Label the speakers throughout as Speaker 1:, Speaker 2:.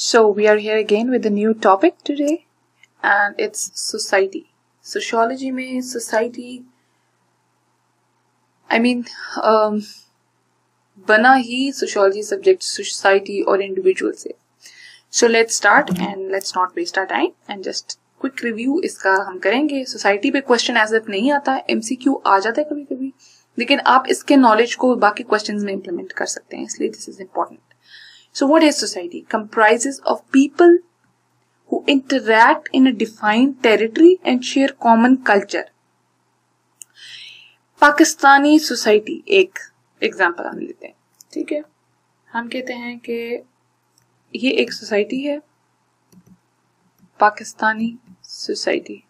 Speaker 1: So we are here again with a new topic today and it's society. Sociology में society I mean um, बना ही sociology subject society और individual से. So let's start and let's not waste our time and just quick review इसका हम करेंगे society पे question as if नहीं आता है एमसीक्यू आ जाता है कभी कभी लेकिन आप इसके नॉलेज को बाकी क्वेश्चंस में इंप्लीमेंट कर सकते हैं इसलिए this is important So, what is society? Comprises of people who interact in a defined territory and share common culture. Pakistani society एक एग्ज़ाम्पल हम लेते हैं ठीक है हम कहते हैं कि ये एक सोसाइटी है पाकिस्तानी सोसाइटी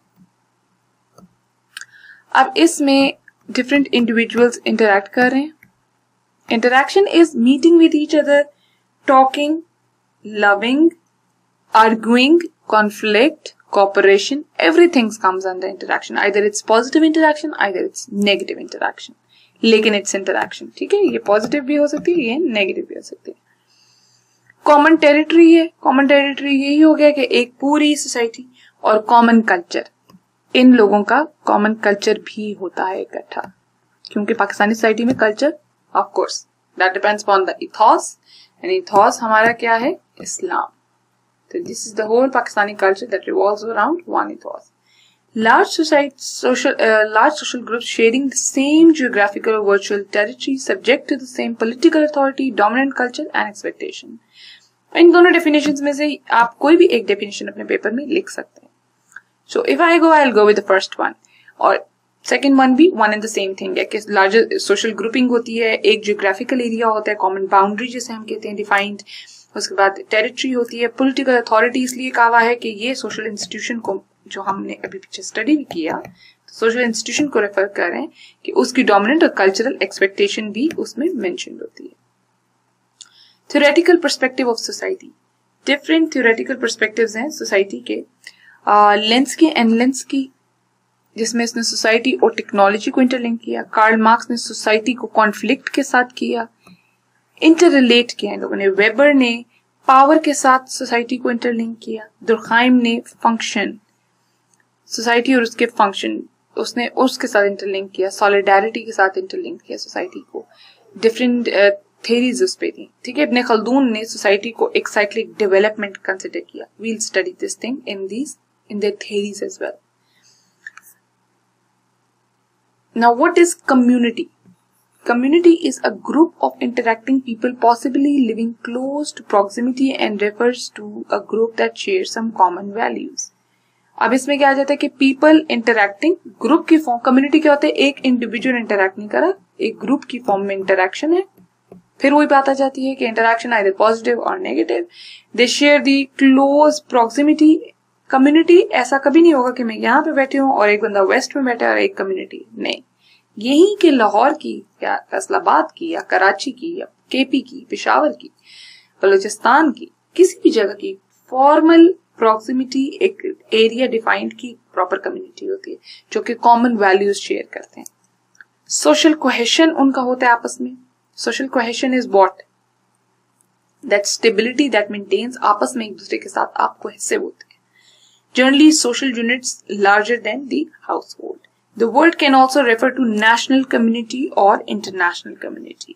Speaker 1: अब इसमें डिफरेंट इंडिविजुअल्स इंटरेक्ट कर रहे हैं interaction is meeting with each other talking, loving, arguing, conflict, cooperation, everything comes under interaction. Either it's positive interaction, either it's negative interaction. लेकिन इट्स इंटरेक्शन ठीक है? ये पॉजिटिव भी हो सकती है ये नेगेटिव भी हो सकती है। कॉमन टेरिटरी है कॉमन टेरिटरी यही हो गया कि एक पूरी सोसाइटी और कॉमन कल्चर इन लोगों का कॉमन कल्चर भी होता है इकट्ठा। क्योंकि पाकिस्तानी सोसाइटी में culture of course that depends upon the ethos यानी थॉस हमारा क्या है? इस्लाम तो this is the whole Pakistani culture that revolve around वानी thaws large society social large social group sharing the same geographical virtual territory subject to the same political authority dominant culture and expectation इन दोनों definition में से आप कोई भी एक definition अपने paper में लिख सकते हैं। So if I go I go with first one और सेकेंड वन भी one and the same thing है कि लार्जर सोशल ग्रुपिंग होती है, एक जियोग्राफिकल एरिया होता है कॉमन बाउंड्री जिसे हम कहते हैं डिफाइंड उसके बाद टेरिटरी होती है पोलिटिकल अथॉरिटी इसलिए कहा है कि ये सोशल इंस्टीट्यूशन को जो हमने अभी पीछे स्टडी भी किया सोशल इंस्टीट्यूशन को रेफर कर रहे हैं कि उसकी डोमिनेंट और कल्चरल एक्सपेक्टेशन भी उसमें मैंशन होती है। Theoretical perspective of society different theoretical perspectives हैं सोसाइटी के। लेंस के एंड लेंस की जिसमें इसने सोसाइटी और टेक्नोलॉजी को इंटरलिंक किया। कार्ल मार्क्स ने सोसाइटी को कॉन्फ्लिक्ट के साथ किया। इंटर रिलेट किया। इन लोगों ने। वेबर ने पावर के साथ सोसाइटी को इंटरलिंक किया। दुर्खाइम ने फ़ंक्शन सोसाइटी और उसके फ़ंक्शन उसने उसके साथ इंटरलिंक किया। सॉलिडारिटी के साथ इंटरलिंक किया सोसाइटी को। डिफरेंट थेरीज उस पर थी। ठीक है? इब्ने खलदून ने सोसाइटी को एक साइक्लिक डेवलपमेंट कंसिडर किया। We'll study this thing in these in their theories as well Now, what is community? Community is a group of interacting people, possibly living close to proximity and refers to a group that shares some common values. अब इसमें क्या आ जाता है कि people interacting group की form community क्या होता है? एक इंडिविजुअल इंटरेक्ट नहीं करा एक ग्रुप की फॉर्म में इंटरेक्शन है। फिर वही बात आ जाती है कि इंटरेक्शन आइदर पॉजिटिव और negative they share the close proximity community ऐसा कभी नहीं होगा कि मैं यहाँ पे बैठी हूँ और एक बंदा वेस्ट में बैठा है और एक कम्युनिटी नहीं यही के लाहौर की, या फैसलाबाद की, या कराची की, या केपी की, पिशावर की, बलूचिस्तान की, किसी भी जगह की फॉर्मल प्रॉक्सिमिटी एक एरिया डिफाइंड की प्रॉपर कम्युनिटी होती है, जो कि कॉमन वैल्यूज़ शेयर करते हैं। सोशल कोहेशन उनका होता है आपस में। Social cohesion is what that stability that maintains आपस में एक दूसरे के साथ आपको हिस्से होते हैं। Generally social units larger than the household The word can also refer to national community और international community.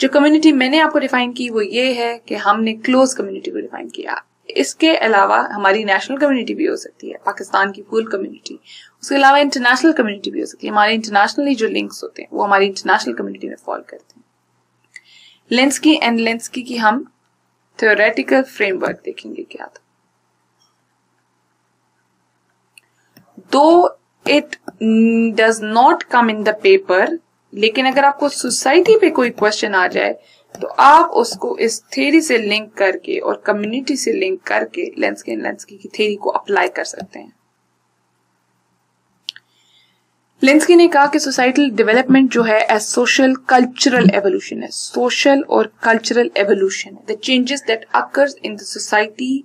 Speaker 1: जो कम्युनिटी मैंने आपको डिफाइन की वो ये है कि हमने क्लोज कम्युनिटी को डिफाइन किया। इसके अलावा हमारी नेशनल कम्युनिटी भी हो सकती है, पाकिस्तान की फुल कम्युनिटी उसके अलावा इंटरनेशनल कम्युनिटी भी हो सकती है। हमारे इंटरनेशनली जो लिंक्स होते हैं, वो हमारी इंटरनेशनल कम्युनिटी में फॉल करते हैं। लेंसकी एंड लेंसकी की हम थ्योरेटिकल फ्रेमवर्क देखेंगे क्या था। Though it does not come in the paper लेकिन अगर आपको सोसाइटी पे कोई क्वेश्चन आ जाए तो आप उसको इस थेरी से लिंक करके और कम्युनिटी से लिंक करके लेंस के लेंस की थेरी को अप्लाई कर सकते हैं। लेंसकी ने कहा कि सोसाइटल डेवलपमेंट जो है एज सोशल कल्चरल एवोल्यूशन है। सोशल और कल्चरल एवोल्यूशन है। The changes that occurs in the society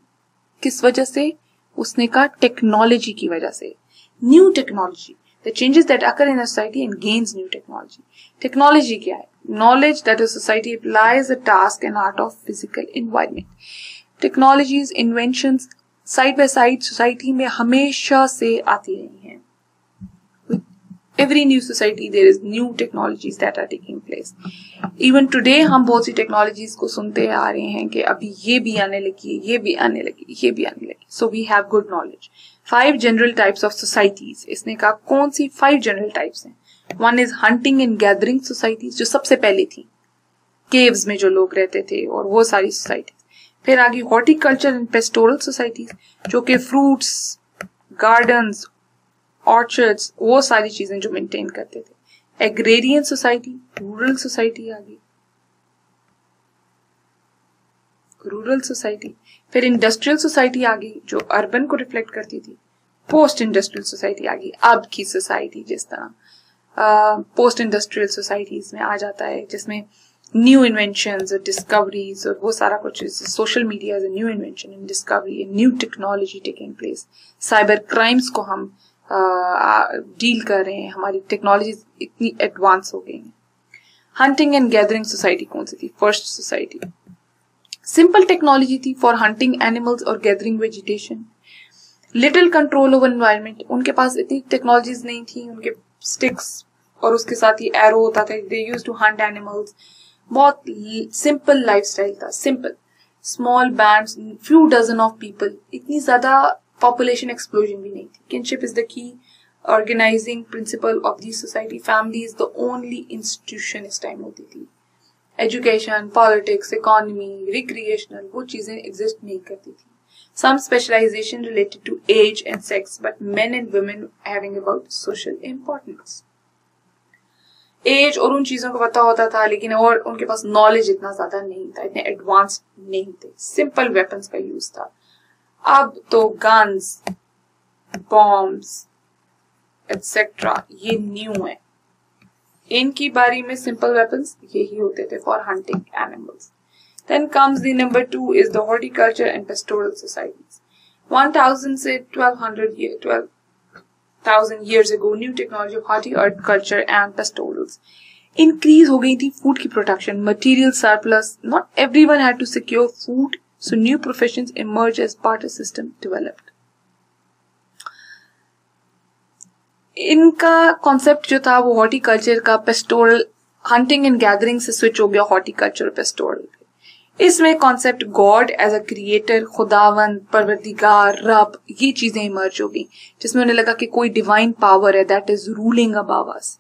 Speaker 1: किस वजह से? उसने कहा टेक्नोलॉजी की वजह से। New technology the changes that occur in society and gains new technology technology क्या है knowledge that a society applies the task and art of physical environment technologies invention side by side society में हमेशा से आती रही हैं every new society, there is new technologies that are taking place. Even today, हम बहुत सी technologies को सुनते आ रहे हैं कि अभी ये भी आने लगी है, ये भी आने लगी ये भी आने लगी so we have good knowledge five general types of societies इसने कहा, कौन सी फाइव जनरल टाइप्स हैं? One is hunting and gathering societies जो सबसे पहले थी। केव्स में जो लोग रहते थे और वो सारी सोसाइटीज फिर आगे हॉर्टिकल्चर एंड पेस्टोरल सोसाइटीज जो कि फ्रूट्स गार्डन्स ऑर्चर्ड्स वो सारी चीज़ें जो मेंटेन करते थे। एग्रेरियन सोसाइटी रूरल सोसाइटी आ गई। रूरल सोसाइटी फिर इंडस्ट्रियल सोसाइटी आ गई, जो अर्बन को रिफ्लेक्ट करती थी। पोस्ट इंडस्ट्रियल सोसाइटी आ गई, अब की सोसाइटी जिस तरह। पोस्ट इंडस्ट्रियल सोसाइटीज में आ जाता है, जिसमें न्यू इन्वेंशन डिस्कवरीज और वो सारा कुछ social media new invention in discovery new technology taking place cyber crimes को हम डील कर रहे हैं। हमारी टेक्नोलॉजी इतनी एडवांस हो गई है। हंटिंग एंड गैदरिंग सोसाइटी कौन सी थी? फ़र्स्ट सोसाइटी सिंपल टेक्नोलॉजी थी फॉर हंटिंग एनिमल्स और gathering vegetation little control over environment उनके पास इतनी टेक्नोलॉजीज़ नहीं थी। उनके स्टिक्स और उसके साथ ही एरो होता था। They use to hunt animals बहुत सिंपल लाइफ था। Simple small band few dozen of people इतनी ज़्यादा पॉपुलेशन एक्सप्लोजन भी नहीं थी। Kinship is the key organizing principle of the society family is the only institution इस टाइम होती थी। एजुकेशन पॉलिटिक्स इकोनॉमी रिक्रिएशनल वो चीज़ें एग्जिस्ट नहीं करती थी। Some specialization related to age and sex, but men and women having about social importance. As और उन चीज़ों को पता होता था लेकिन और उनके पास नॉलेज इतना ज़्यादा नहीं था इतने एडवांस नहीं थे। सिंपल वेपन्स का यूज़ था। अब तो गन्स बॉम्ब्स एटसेट्रा ये न्यू है। इनकी बारी में सिंपल वेपन्स यही होते थे for hunting animals then comes number two is the horticulture and pastoral society one thousand से twelve hundred twelve thousand years new technology hottie horticulture and pastorals increase हो गई थी फ़ूड की production material surplus not every one had to secure food So, new professions emerge as barter system developed. इनका concept जो था वो horticulture का pastoral hunting and gathering से स्विच हो गया हॉर्टिकल्चर पेस्टोरल इसमें concept God as a creator खुदावन, परवरदिगार, रब, ये चीज़ें इमर्ज हो गई, जिसमें उन्हें लगा कि कोई डिवाइन पावर है that is ruling above us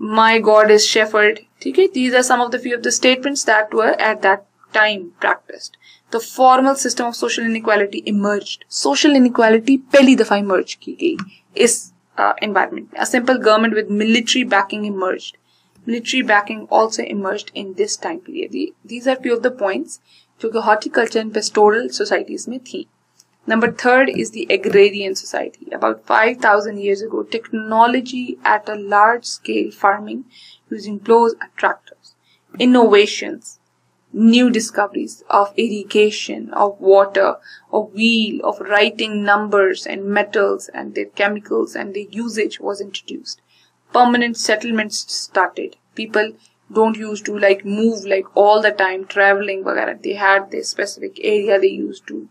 Speaker 1: my God is shepherd ठीक है? These are some of the few of the statements that were at that time practised the formal system of social inequality emerged. Social inequality पहली दफ़ा emerge की गई इस uh, environment A simple government with military backing emerged. Military backing also emerged in this time period. These are few of the points जो कि horticulture and pastoral societies में थी. Number third is the agrarian society. About 5,000 years ago, technology at a large scale farming using plows and tractors. Innovations new discoveries of irrigation, of water, of wheel, of writing numbers and metals and their chemicals and their usage was introduced. Permanent settlements started. People don't used to like move like all the time traveling वगैरह they had their specific area they used to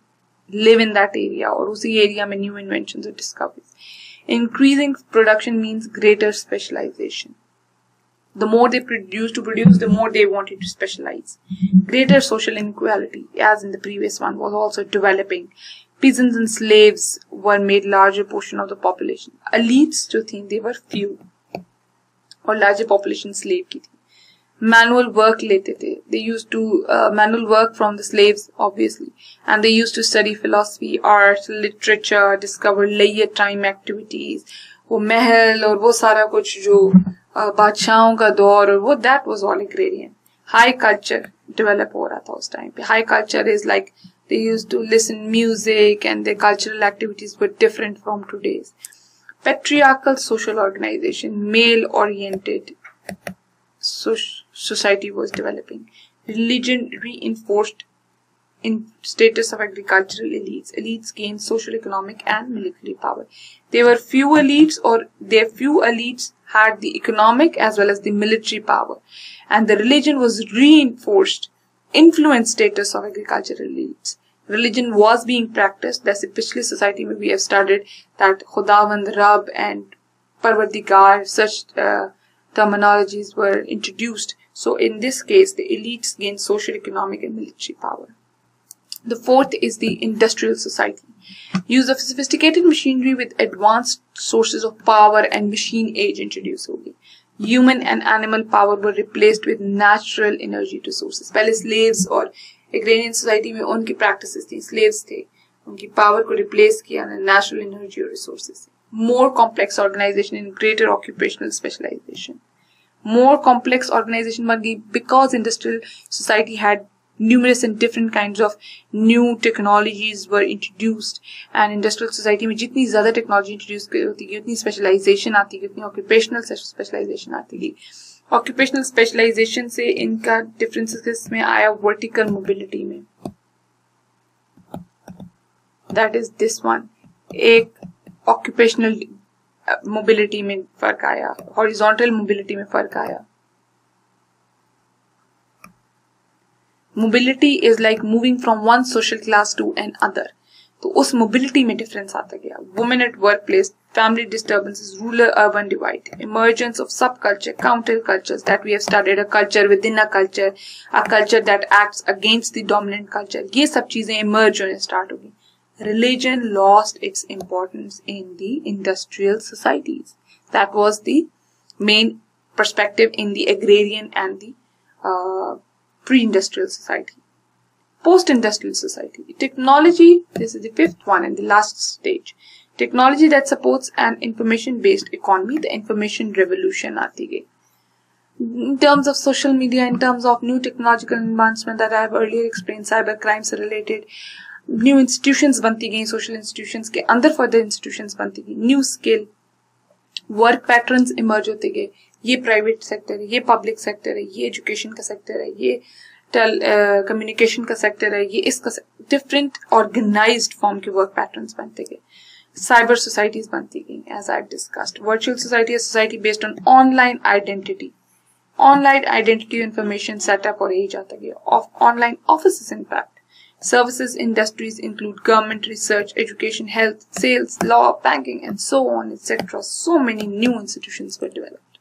Speaker 1: live in that area or उसी area में new inventions or discoveries increasing production means greater specialization the more they produce to produce, the more they wanted to specialize. Greater social inequality, as in the previous one, was also developing. Peasants and slaves were made larger portion of the population. Elites to think they were few. or larger population slave ki thi. Manual work lete the. They used to uh, manual work from the slaves, obviously, and they used to study philosophy, art, literature, discover layer time activities. वो महल और वो सारा कुछ जो बादशाहों का दौर वो that was all agrarian high culture develop हो रहा था उस टाइम पे। High culture is like they use to listen music and they cultural activities different from today's patriarchal social organisation male oriented society was developing religion reinforced in status of agricultural elites. Elites gained social, economic, and military power. There were few elites, or their few elites had the economic as well as the military power, and the religion was reinforced, influenced status of agricultural elites. Religion was being practiced. That's especially society where we have studied that Khudavand, Rab, and Parvardigar, such uh, terminologies were introduced. So in this case, the elites gained social, economic, and military power. The fourth is the industrial society. Use of sophisticated machinery with advanced sources of power and machine age introduced होगी. Human and animal power were replaced with natural energy resources. पहले slaves और agrarian society में उनकी practices थी, slaves थे. उनकी power को replace किया natural energy और resources More complex organization and greater occupational specialization. More complex organization बन गई because industrial society had numerous and different kinds of new technologies were introduced and industrial society में जितनी ज़्यादा technology introduce होती गई उतनी specialization आती गई उतनी occupational specialization आती गई occupational specialization से इनका differences में आया vertical mobility में that is this one एक occupational mobility में फ़र्क आया horizontal mobility में फ़र्क आया mobility is like moving from one social class to another तो उस मोबिलिटी में डिफरेंस आता गया। Women at work place family disturbance rural urban divide emergence of sub culture counter culture that we started a culture within a culture a culture that act against the culture ये सब चीज़ें emerge होने start होगी। Religion lost its importance in the industrial societies that was the main perspective in the end the pre-industrial society. Post-industrial society. Technology, this is the fifth one and the last stage. Technology that supports an information-based economy, the information revolution aati gayi. In terms of social media, in terms of new technological advancement that I have earlier explained, cyber crimes related, new institutions बनती गई social institutions के अंदर further institutions बनती गई new skill work patterns emerge होते गए ये private sector है ये पब्लिक सेक्टर है ये एजुकेशन का सेक्टर है ये टेल कम्युनिकेशन का सेक्टर है ये इसका डिफरेंट ऑर्गेनाइज फॉर्म के वर्क पैटर्न बनते गए। साइबर सोसाइटीज बनती गई as I discussed virtual society society based on online identity online identity information setup और यही जाता गया। Online office in fact Services industries include government research, education, health, sales, law, banking, and so on, etc. So many new institutions were developed.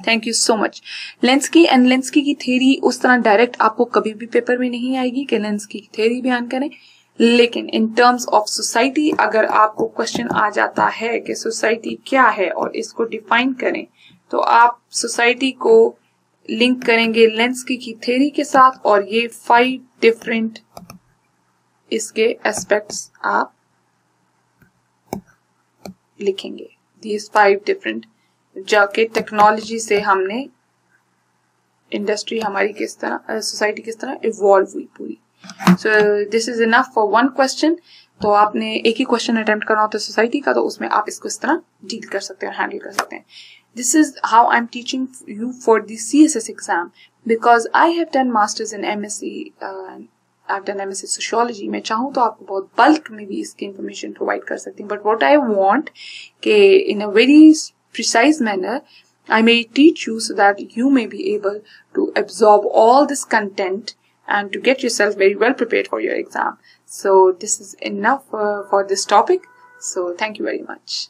Speaker 1: Thank you so much Lenski and Lenski की theory उस तरह direct आपको कभी भी paper में नहीं आएगी कि लेंसकी की थेरी बयान करें। लेकिन इन टर्म्स ऑफ़ सोसाइटी अगर आपको क्वेश्चन आ जाता है कि सोसाइटी क्या है और इसको डिफाइन करें तो आप सोसाइटी को लिंक करेंगे लेंसकी की थेरी के साथ और ये फाइव डिफरेंट इसके एस्पेक्ट्स आप लिखेंगे। दीज फाइव डिफरेंट जाके टेक्नोलॉजी से हमने इंडस्ट्री हमारी किस तरह सोसाइटी किस तरह इवॉल्व हुई पूरी। So this is enough for one question तो आपने एक ही क्वेश्चन अटेम्प्ट करना होता है सोसाइटी का तो उसमें आप इसको इस तरह डील कर सकते हैं हैंडल कर सकते हैं। This is how I am teaching you for the C S S exam because I have done masters in M S C I done M S C sociology मैं चाहूँ तो आपको बहुत बल्क में भी इसकी इन्फॉर्मेशन प्रोवाइड कर सकती हूँ। बट वॉट आई वॉन्ट के in a very precise manner, I may teach you so that you may be able to absorb all this content and to get yourself very well prepared for your exam. So this is enough uh, for this topic. So thank you very much.